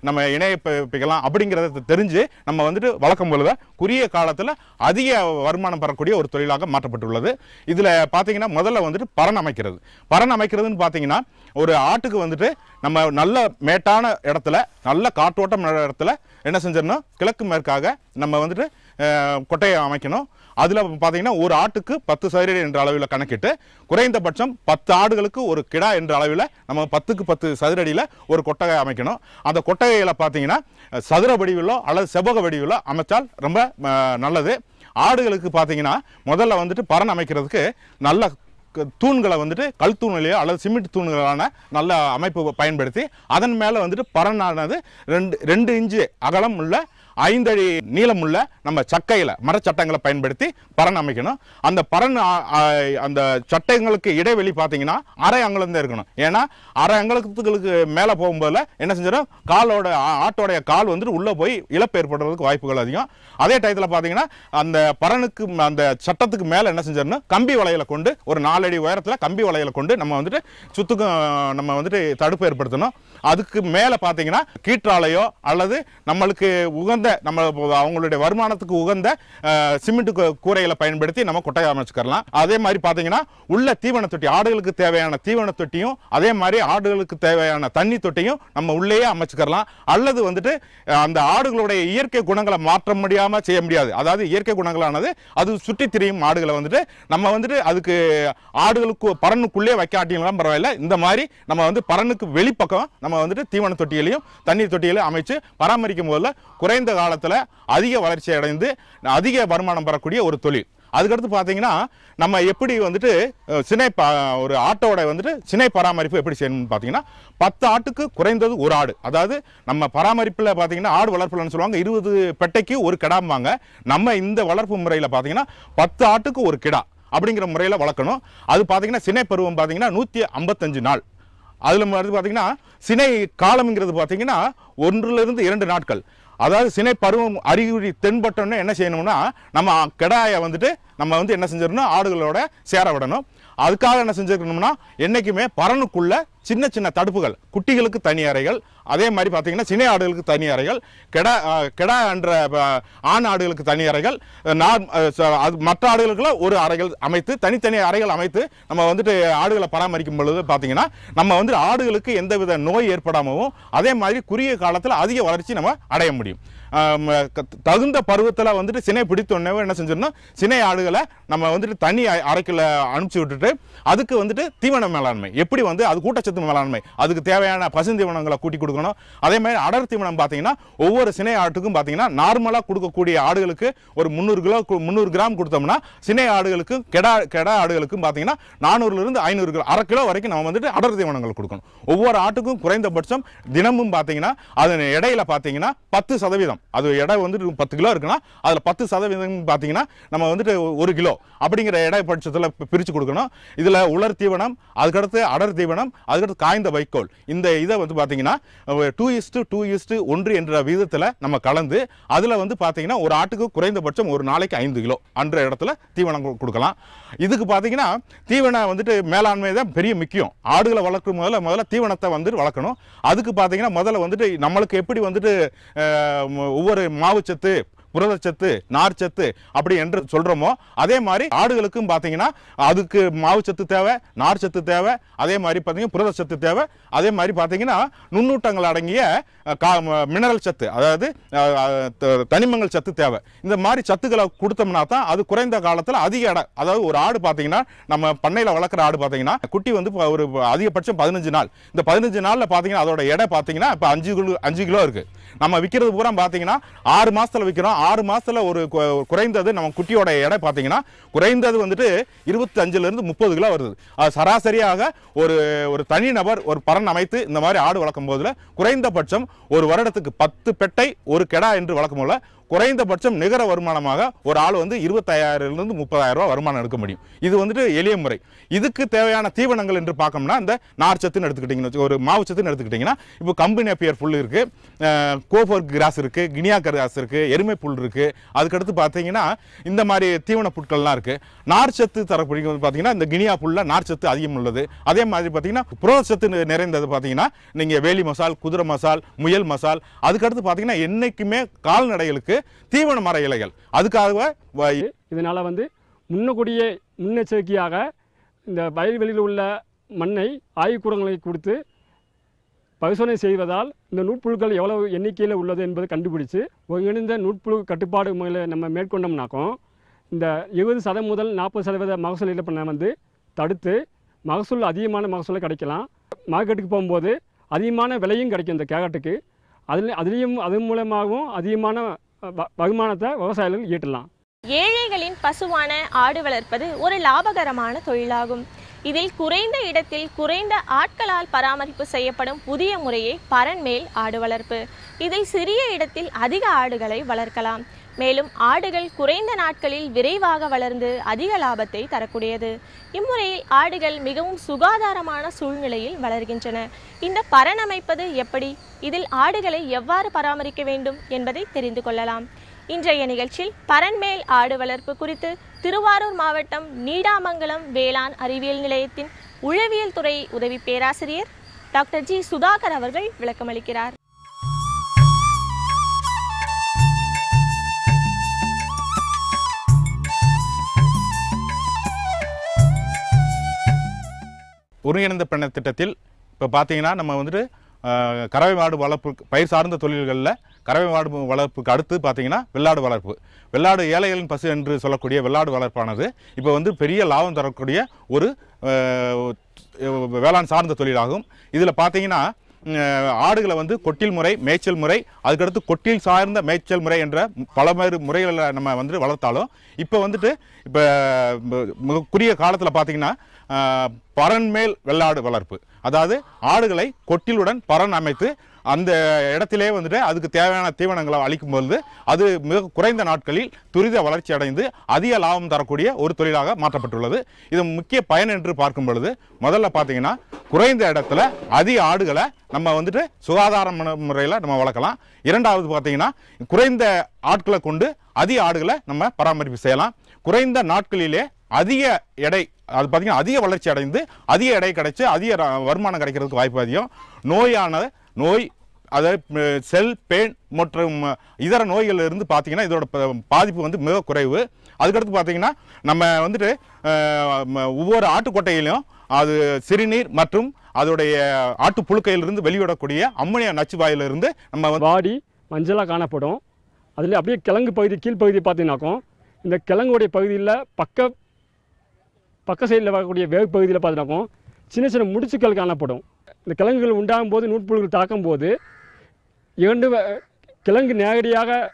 D: நம்ம இணையப்பிக்கலாம் அப்படிங்கிறத தெரிஞ்சு நம்ம வந்துட்டு வளர்க்கும் பொழுது குறுகிய காலத்தில் அதிக வருமானம் பெறக்கூடிய ஒரு தொழிலாக மாற்றப்பட்டுள்ளது. இதில் பார்த்தீங்கன்னா முதல்ல வந்துட்டு பரன் அமைக்கிறது. பரன் அமைக்கிறதுன்னு பார்த்தீங்கன்னா ஒரு ஆட்டுக்கு வந்துட்டு நம்ம நல்ல மேட்டான இடத்துல நல்ல காற்றோட்டம் இடத்துல என்ன செஞ்சிடணும்? கிழக்கு மேற்காக நம்ம வந்துட்டு கொட்டையை அமைக்கணும். அதில் பார்த்தீங்கன்னா ஒரு ஆட்டுக்கு பத்து சதுரடி என்ற அளவில் கணக்கிட்டு குறைந்தபட்சம் பத்து ஆடுகளுக்கு ஒரு கிடா என்ற அளவில் நம்ம பத்துக்கு பத்து சதுரடியில் ஒரு கொட்டகை அமைக்கணும். அந்த கொட்டகையில் பார்த்தீங்கன்னா சதுர வடிவிலோ அல்லது செவ்வக வடிவிலோ அமைச்சால் ரொம்ப நல்லது. ஆடுகளுக்கு பார்த்தீங்கன்னா முதல்ல வந்துட்டு பரண் அமைக்கிறதுக்கு நல்ல க- தூண்களை வந்துட்டு கல் தூண்களையோ அல்லது சிமெண்ட் தூண்களான நல்ல அமைப்பு பயன்படுத்தி அதன் மேலே வந்துட்டு பரனானது ரெண்டு ரெண்டு இன்ச்சு அகலம் உள்ள ஐந்தடி நீளம் உள்ள நம்ம சக்கையில் மரச்சட்டங்களை பயன்படுத்தி பரன் அமைக்கணும். அந்த பரன் அந்த சட்டங்களுக்கு இடைவெளி பார்த்தீங்கன்னா அரை அங்குலம் தான் இருக்கணும். ஏன்னா அரை அங்குலத்துக்கு மேலே போகும்போது என்ன செஞ்சிடும்? காலோட ஆட்டோடைய கால் வந்துட்டு உள்ளே போய் இழப்பு ஏற்படுறதுக்கு வாய்ப்புகள் அதிகம். அதே டயத்தில் பார்த்தீங்கன்னா அந்த பரனுக்கு அந்த சட்டத்துக்கு மேலே என்ன செஞ்சிடணும்? கம்பி வளையலை கொண்டு ஒரு நாலடி உயரத்தில் கம்பி வளையலை கொண்டு நம்ம வந்துட்டு சுத்துக்கும் நம்ம வந்துட்டு தடுப்பு ஏற்படுத்தணும். அதுக்கு மேலே பார்த்தீங்கன்னா கீற்றாலையோ அல்லது நம்மளுக்கு உகந்த நம்ம அவங்களுடைய வருமானத்துக்கு உகந்த சிமெண்ட் கூரைகளை பயன்படுத்தி நம்ம கொட்டையை அமைச்சுக்கலாம் அதே மாதிரி பார்த்தீங்கன்னா உள்ள தீவன தொட்டி ஆடுகளுக்கு தேவையான தீவன தொட்டியும் அதே மாதிரி ஆடுகளுக்கு தேவையான தண்ணி தொட்டியும் நம்ம உள்ளேயே அமைச்சுக்கலாம் அல்லது வந்துட்டு அந்த ஆடுகளுடைய இயற்கை குணங்களை மாற்ற முடியாம செய்ய முடியாது. அதாவது இயற்கை குணங்களானது அது சுற்றி திரியும் ஆடுகளை வந்துட்டு நம்ம வந்துட்டு அதுக்கு ஆடுகளுக்கு பரனுக்குள்ளே வைக்காட்டினாலும் பரவாயில்ல. இந்த மாதிரி நம்ம வந்து பரனுக்கு வெளிப்பக்கம் நம்ம வந்துட்டு தீவன தொட்டிகளையும் தண்ணீர் தொட்டிகளையும் அமைச்சு பராமரிக்கும் போதில் குறைந்த காலத்தில் அதிக வளர்ச்சி அடைந்து அதிக வருமானம் பெறக்கூடிய ஒரு தொழில். அதுக்கடுத்து பார்த்தீங்கன்னா நம்ம எப்படி வந்துட்டு சினை ஒரு ஆட்டோட வந்துட்டு சினை பராமரிப்பு எப்படி செய்யணும்னு பார்த்தீங்கன்னா பத்து ஆட்டுக்கு குறைந்தது ஒரு ஆடு. அதாவது நம்ம பராமரிப்பில் பார்த்தீங்கன்னா ஆடு வளர்ப்புலன்னு சொல்லுவாங்க. இருபது பெட்டைக்கு ஒரு கிடாம்பாங்க. நம்ம இந்த வளர்ப்பு முறையில் பார்த்தீங்கன்னா பத்து ஆட்டுக்கு ஒரு கிடா அப்படிங்கிற முறையில் வளர்க்கணும். அது பார்த்தீங்கன்னா சினை பருவம் பார்த்தீங்கன்னா நூற்றி ஐம்பத்தஞ்சு நாள். அதில் வந்து பார்த்தீங்கன்னா சினை காலம்ங்கிறது பார்த்தீங்கன்னா ஒன்றுலேருந்து இரண்டு நாட்கள். அதாவது சினை பருவம் அறிகுறி தென்பட்டோன்னே என்ன செய்யணும்னா நம்ம கிடாயை வந்துட்டு நம்ம வந்து என்ன செஞ்சிடணும்? ஆடுகளோட சேர விடணும். அதுக்காக என்ன செஞ்சிருக்கணும்னா என்றைக்குமே பரனுக்குள்ள சின்ன சின்ன தடுப்புகள் குட்டிகளுக்கு தனி அறைகள் அதே மாதிரி பார்த்தீங்கன்னா சினை ஆடுகளுக்கு தனி அறைகள் கெடா கெடா என்ற ஆண் ஆடுகளுக்கு தனி அறைகள் அஹ், அது மற்ற ஆடுகளுக்குள்ள ஒரு அறைகள் அமைத்து தனித்தனி அறைகள் அமைத்து நம்ம வந்துட்டு ஆடுகளை பராமரிக்கும் பொழுது பார்த்தீங்கன்னா நம்ம வந்து ஆடுகளுக்கு எந்தவித நோய் ஏற்படாமவும் அதே மாதிரி குறுகிய காலத்தில் அதிக வளர்ச்சி நம்ம அடைய முடியும். தகுந்த பருவத்தில் வந்துட்டு சினை பிடித்தோடனே என்ன செஞ்சிடணும் சினை ஆடுகளை நம்ம வந்துட்டு தனி அரைக்கில் அனுப்பிச்சி விட்டுட்டு அதுக்கு வந்துட்டு தீவன மேலாண்மை. எப்படி வந்து அது கூட்டச்சத்து மேலாண்மை? அதுக்கு தேவையான பசுந்தீவனங்களை கூட்டி கொடுக்கணும். அதே மாதிரி அடர் தீவனம் பார்த்தீங்கன்னா ஒவ்வொரு சினை ஆட்டுக்கும் பார்த்தீங்கன்னா நார்மலாக கொடுக்கக்கூடிய ஆடுகளுக்கு ஒரு முந்நூறு கிலோ முந்நூறு கிராம் கொடுத்தோம்னா சினை ஆடுகளுக்கும் கெடா கெடா ஆடுகளுக்கும் பார்த்தீங்கன்னா நானூறுலேருந்து ஐநூறு கிலோ அரை கிலோ வரைக்கும் நம்ம வந்துட்டு அடர் தீவனங்கள் கொடுக்கணும். ஒவ்வொரு ஆட்டுக்கும் குறைந்தபட்சம் தினமும் பார்த்தீங்கன்னா அதன் இடையில பார்த்தீங்கன்னா பத்து சதவீதம். அது எடை வந்துட்டு பத்து கிலோ இருக்குன்னா அதில் பத்து சதவீதம் பார்த்தீங்கன்னா நம்ம வந்துட்டு ஒரு கிலோ அப்படிங்கிற எடை பட்சத்தில் பிரித்து கொடுக்கணும். இதில் உலர் தீவனம் அதுக்கடுத்து அடர் தீவனம் அதுக்கடுத்து காய்ந்த வைக்கோல். இந்த இதை வந்து பார்த்தீங்கன்னா டூ இஸ்டு டூ இஸ்டு ஒன்று என்ற விதத்தில் நம்ம கலந்து அதில் வந்து பார்த்தீங்கன்னா ஒரு ஆட்டுக்கு குறைந்தபட்சம் ஒரு நாளைக்கு ஐந்து கிலோ அன்ற இடத்துல தீவனம் கொடுக்கலாம். இதுக்கு பார்த்தீங்கன்னா தீவனம் வந்துட்டு மேலாண்மை தான் பெரிய முக்கியம். ஆடுகளை வளர்க்கும் முதல்ல முதல்ல தீவனத்தை வந்துட்டு வளர்க்கணும். அதுக்கு பார்த்தீங்கன்னா முதல்ல வந்துட்டு நம்மளுக்கு எப்படி வந்துட்டு ஒவ்வொரு மாவுச்சத்து புரதச்சத்து நார்ச்சத்து அப்படி என்று சொல்றோமோ அதே மாதிரி ஆடுகளுக்கும் பார்த்தீங்கன்னா அதுக்கு மாவுச்சத்து தேவை நார்ச்சத்து தேவை அதே மாதிரி பார்த்தீங்கன்னா புரதச்சத்து தேவை அதே மாதிரி பார்த்தீங்கன்னா நுண்ணூட்டங்கள் அடங்கிய கா- மினரல் சத்து அதாவது த- தனிமங்கள் சத்து தேவை. இந்த மாதிரி சத்துக்களை கொடுத்தோம்னா தான் அது குறைந்த காலத்தில் அதிக எடை அதாவது ஒரு ஆடு பார்த்தீங்கன்னா நம்ம பண்ணையில் வளர்க்குற ஆடு பார்த்தீங்கன்னா குட்டி வந்து ஒரு அதிகபட்சம் பதினஞ்சு நாள். இந்த பதினஞ்சு நாளில் பார்த்தீங்கன்னா அதோட எடை பார்த்தீங்கன்னா இப்போ அஞ்சு கிலோ அஞ்சு கிலோ இருக்குது நம்ம விற்கிறது பூரா பார்த்தீங்கன்னா ஆறு மாதத்தில் விற்கிறோம் ஆறு மாதத்தில் ஒரு குறைந்தது நம்ம குட்டியோட எடை பார்த்தீங்கன்னா குறைந்தது வந்துட்டு இருபத்தஞ்சிலேருந்து முப்பது கிலோ வருது. அது சராசரியாக ஒரு ஒரு தனி நபர் ஒரு பரன் அமைத்து இந்த மாதிரி ஆடு வளர்க்கும் போதுல குறைந்தபட்சம் ஒரு வருடத்துக்கு பத்து பெட்டை ஒரு கெடா என்று வளர்க்கும் போல குறைந்தபட்சம் நிகர வருமானமாக ஒரு ஆள் வந்து இருபத்தாயிரம்லேருந்து முப்பதாயிரம் ரூபாய் வருமானம் எடுக்க முடியும். இது வந்துட்டு எளிய முறை. இதுக்கு தேவையான தீவனங்கள் என்று பார்க்கணும்னா இந்த நார்ச்சத்துன்னு எடுத்துக்கிட்டிங்கன்னு வச்சுக்கோ, ஒரு மாவுச்சத்துன்னு எடுத்துக்கிட்டிங்கன்னா இப்போ கம்பெனி அப்பியர் புல் இருக்குது கோஃபர் கிராஸ் இருக்குது கினியா கிராஸ் இருக்குது எருமை புல் இருக்குது அதுக்கடுத்து பார்த்தீங்கன்னா இந்த மாதிரி தீவன புட்கள்லாம் இருக்குது நார்ச்சத்து தரக்கூடிய பார்த்தீங்கன்னா இந்த கினியா புல்ல நார்ச்சத்து அதிகம் உள்ளது. அதே மாதிரி பார்த்தீங்கன்னா புரதச்சத்து நிறைந்தது பார்த்தீங்கன்னா நீங்கள் வேலி மசால் குதிரை மசால் முயல் மசால் அதுக்கடுத்து பார்த்தீங்கன்னா என்றைக்குமே கால்நடைகளுக்கு தீவன மர இலைகள். அதுக்காக
C: இதனால் வந்து முன்னக்கூடிய முன்னெச்சரிக்கையாக இந்த வயல்வெளியில் உள்ள மண்ணை ஆய்வுக்கூடங்களை கொடுத்து பரிசோதனை செய்வதால் இந்த நூற்புழுக்கள் எவ்வளவு எண்ணிக்கையில் உள்ளது என்பதை கண்டுபிடிச்சு ஒருங்கிணைந்த நூற்புழு கட்டுப்பாடு முறையில் நம்ம மேற்கொண்டோம்னாக்கும் இந்த இருபது சதம் முதல் நாற்பது சதவீத மகசூல் இழப்பினை வந்து தடுத்து மகசூல் அதிகமான மகசூலை கிடைக்கலாம். மார்க்கெட்டுக்கு போகும்போது அதிகமான விலையும் கிடைக்கும் இந்த கேரட்டுக்கு. அதில் அதுலேயும் அது மூலமாகவும் அதிகமான வருமானத்தை விவசாயிகள் ஈட்டலாம்.
B: ஏழைகளின் பசுவான ஆடு வளர்ப்பது ஒரு லாபகரமான தொழிலாகும். இதில் குறைந்த இடத்தில் குறைந்த ஆட்களால் பராமரிப்பு செய்யப்படும் புதிய முறையே பரன்மேல் ஆடு வளர்ப்பு. இதில் சிறிய இடத்தில் அதிக ஆடுகளை வளர்க்கலாம். மேலும் ஆடுகள் குறைந்த நாட்களில் விரைவாக வளர்ந்து அதிக லாபத்தை தரக்கூடியது. இம்முறையில் ஆடுகள் மிகவும் சுகாதாரமான சூழ்நிலையில் வளர்கின்றன. இந்த பரணமைப்பது எப்படி? இதில் ஆடுகளை எவ்வாறு பராமரிக்க வேண்டும் என்பதை தெரிந்து கொள்ளலாம். இன்றைய நிகழ்ச்சியில் பரன்மேல் ஆடு வளர்ப்பு குறித்து திருவாரூர் மாவட்டம் நீடாமங்கலம் வேளாண் அறிவியல் நிலையத்தின் உழவியல் துறை உதவி பேராசிரியர் டாக்டர் ஜி சுதாகர் அவர்கள் விளக்கமளிக்கிறார்.
D: ஒருங்கிணைந்த பண்ண திட்டத்தில் இப்போ பார்த்தீங்கன்னா நம்ம வந்துட்டு கறவை மாடு வளர்ப்பு பயிர் சார்ந்த தொழில்களில் கறவை மாடு வளர்ப்புக்கு அடுத்து பார்த்தீங்கன்னா வெள்ளாடு வளர்ப்பு. வெள்ளாடு ஏழைகளின் பசு என்று சொல்லக்கூடிய வெள்ளாடு வளர்ப்பானது இப்போ வந்து பெரிய லாபம் தரக்கூடிய ஒரு வேளாண் சார்ந்த தொழிலாகும். இதில் பார்த்தீங்கன்னா ஆடுகளை வந்து கொட்டில் முறை மேய்ச்சல் முறை அதுக்கடுத்து கொட்டில் சார்ந்த மேய்ச்சல் முறை என்ற பலவேறு முறைகளில் நம்ம வந்து வளர்த்தாலும் இப்போ வந்துட்டு இப்போ மிக குறுகிய காலத்தில் பார்த்திங்கன்னா பரன்மேல் வெள்ளாடு வளர்ப்பு. அதாவது ஆடுகளை கொட்டிலுடன் பரன் அமைத்து அந்த இடத்திலே வந்துட்டு அதுக்கு தேவையான தீவனங்களை அளிக்கும் பொழுது அது மிக குறைந்த நாட்களில் துரித வளர்ச்சி அடைந்து அதிக லாபம் தரக்கூடிய ஒரு தொழிலாக மாற்றப்பட்டுள்ளது. இது முக்கிய பயன் என்று பார்க்கும் பொழுது முதல்ல பார்த்தீங்கன்னா குறைந்த இடத்துல அதிக ஆடுகளை நம்ம வந்துட்டு சுகாதாரமான முறையில் நம்ம வளர்க்கலாம். இரண்டாவது பார்த்தீங்கன்னா குறைந்த ஆட்களை கொண்டு அதிக ஆடுகளை நம்ம பராமரிப்பு செய்யலாம். குறைந்த நாட்களிலே அதிக எடை அது பார்த்தீங்கன்னா அதிக வளர்ச்சி அடைந்து அதிக எடை கிடைச்சி அதிக ர- வருமானம் கிடைக்கிறதுக்கு வாய்ப்பு அதிகம். நோயானது நோய் அதாவது செல் பேன் மற்றும் இதர நோய்கள் இருந்து பார்த்தீங்கன்னா இதோட ப- பாதிப்பு வந்து மிக குறைவு. அதுக்கடுத்து பார்த்தீங்கன்னா நம்ம வந்துட்டு ம- ஒவ்வொரு ஆட்டுக்கொட்டையிலையும் அது சிறுநீர் மற்றும் அதோடைய ஆட்டு புழுக்கையிலிருந்து வெளியிடக்கூடிய அம்மோனியா நச்சு வாயிலிருந்து நம்ம
C: வாடி மஞ்சளாக காணப்படும். அதில் அப்படியே கிழங்கு பகுதி கீழ்ப்பகுதி பார்த்தீங்கன்னாக்கும் இந்த கிழங்குடைய பகுதியில் பக்க பக்க சைடில் வரக்கூடிய வேறு பகுதியில் பார்த்தீங்கன்னாக்கும் சின்ன சின்ன முடிச்சுக்கள் காணப்படும். இந்த கிழங்குகள் உண்டாகும் போது நூற்புழுகள் தாக்கும் போது இரண்டு கிழங்கு நேரடியாக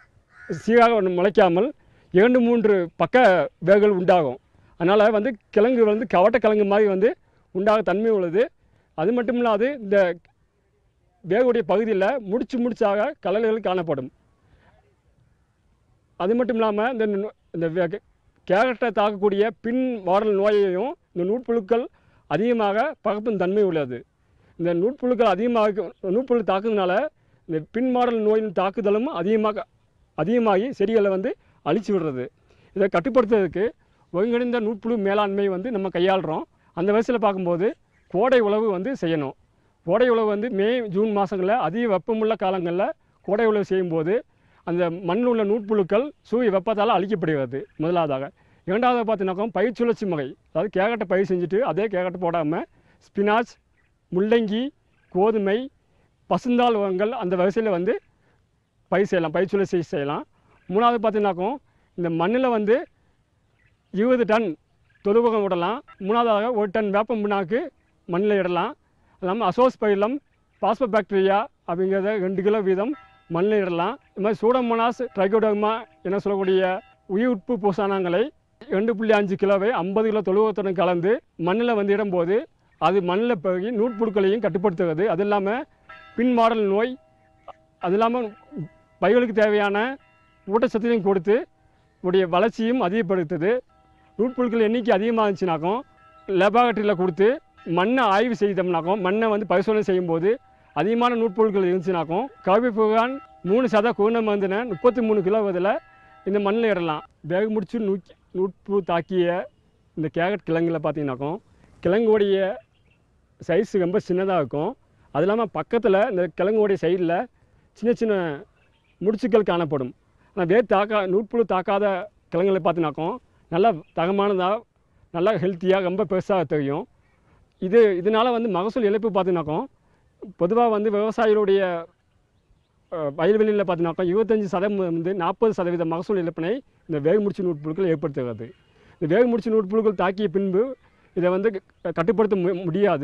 C: சீராக முளைக்காமல் இரண்டு மூன்று பக்க வேர்கள் உண்டாகும். அதனால் வந்து கிழங்கு வந்து கவட்ட கிழங்கு மாதிரி வந்து உண்டாக தன்மை உள்ளது. அது மட்டும் இல்லாது இந்த வேகுடைய பகுதியில் முடிச்சு முடிச்சாக கலல்கள் காணப்படும். அது மட்டும் இல்லாமல் இந்த இந்த வே- கேரட்டை தாக்கக்கூடிய பின் வாடல் நோயையும் இந்த நூற்புழுக்கள் அதிகமாக பகப்பும் தன்மை உள்ளது. இந்த நூற்புழுக்கள் அதிகமாக நூற்புழு தாக்குறதுனால இந்த பின் மாடல் நோயின் தாக்குதலும் அதிகமாக அதிகமாகி செடிகளை வந்து அழிச்சு விடுறது. இதை கட்டுப்படுத்துறதுக்கு ஒருங்கிணைந்த நூற்புழு மேலாண்மை வந்து நம்ம கையாளுறோம். அந்த வயசில் பார்க்கும்போது கோடை உழவு வந்து செய்யணும். கோடை உழவு வந்து மே ஜூன் மாதங்களில் அதிக வெப்பமுள்ள காலங்களில் கோடை உழவு செய்யும்போது அந்த மண்ணில் உள்ள நூற்புழுக்கள் சூரிய வெப்பத்தால் அழிக்கப்படுகிறது. முதலாவதாக. இரண்டாவது பார்த்தீங்கன்னாக்கா பயிர் சுழற்சி முறை. அதாவது கேகட்டை பயிர் செஞ்சுட்டு அதே கேகட்டை போடாமல் ஸ்பினாச் முள்ளங்கி கோதுமை பசுந்தாள் உரங்கள் அந்த வரிசையில் வந்து பயிர் செய்யலாம் பயிர் சுழற்சி செய்யலாம். மூணாவது பார்த்தீங்கன்னாக்கும் இந்த மண்ணில் வந்து இருபது டன் தொழுவகம் விடலாம் மூணாவதாக ஒரு டன் வேப்பம் புண்ணாக்கு மண்ணில் இடலாம். இல்லாமல் அசோஸ் பயிலம் பாஸ்போ பாக்டீரியா அப்படிங்கிறத ரெண்டு கிலோ வீதம் மண்ணில் இடலாம். இது மாதிரி சூடமோனாஸ் ட்ரைகோடோமா என சொல்லக்கூடிய உயிர் உட்பு பூசானங்களை ரெண்டு புள்ளி அஞ்சு கிலோவை ஐம்பது கிலோ தொழுவத்துடன் கலந்து மண்ணில் வந்து இடும்போது அது மண்ணில் பழகி நூற்புழுக்களையும் கட்டுப்படுத்துகிறது. அது இல்லாமல் பின்மாடல் நோய் அது இல்லாமல் பயிர்களுக்கு தேவையான ஊட்டச்சத்தையும் கொடுத்து உடைய வளர்ச்சியும் அதிகப்படுத்துது. நூற்புழுக்கள் எண்ணிக்கை அதிகமாக இருந்துச்சுனாக்கும் லெபார்ட்டரியில் கொடுத்து மண்ணை ஆய்வு செய்தோம்னாக்கும் மண்ணை வந்து பரிசோதனை செய்யும்போது அதிகமான நூற்பொருட்கள் இருந்துச்சுனாக்கும் கவி புகான் மூணு சத குண வந்துன முப்பத்தி மூணு கிலோ இதில் இந்த மண்ணில் இடலாம். வேக முடிச்சு நூ நூற்பு தாக்கிய இந்த கேரட் கிழங்கில் பார்த்தீங்கன்னாக்கும் கிழங்குடைய சைஸ் ரொம்ப சின்னதாக இருக்கும். அது இல்லாமல் பக்கத்தில் இந்த கிழங்குடைய சைடில் சின்ன சின்ன முடிச்சுக்கள் காணப்படும். ஆனால் வேர் தாக்கா நூற்புழு தாக்காத கிழங்குகளை பார்த்தினாக்கும் நல்லா தகமானதாக நல்லா ஹெல்த்தியாக ரொம்ப பெருசாக தெரியும். இது இதனால் வந்து மகசூல் இழப்பு பார்த்தினாக்கும் பொதுவாக வந்து விவசாயிகளுடைய வயல்வெளியில் பார்த்தினாக்கா இருபத்தஞ்சி சதவீதம் வந்து நாற்பது சதவீத மகசூல் இழப்பினை இந்த வேகமுடிச்சு நூற்புழுக்கள் ஏற்படுத்துகிறது. இந்த வேகமுடிச்சு நூற்புழுக்கள் தாக்கிய பின்பு இதை வந்து க- கட்டுப்படுத்த மு- முடியாது.